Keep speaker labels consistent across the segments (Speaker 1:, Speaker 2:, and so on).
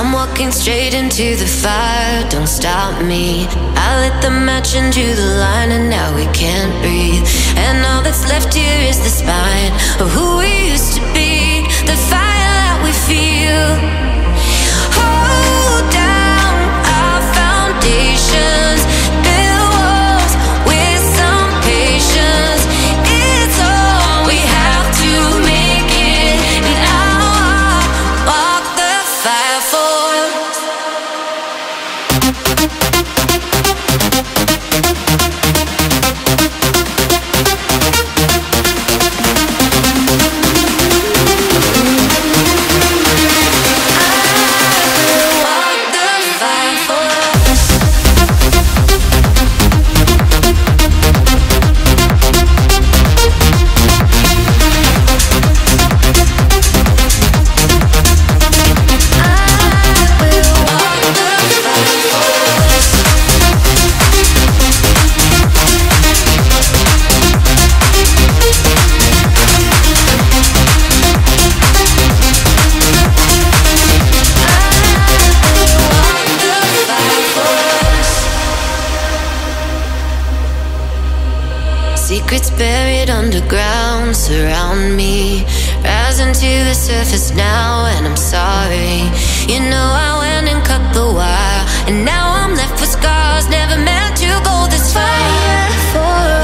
Speaker 1: I'm walking straight into the fire, don't stop me. I lit the match into the line, and now we can't breathe. And all that's left here is the spine of who we Secrets buried underground surround me, rising to the surface now, and I'm sorry. You know, I went and cut the wire, and now I'm left with scars, never meant to go this far. For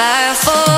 Speaker 1: fire for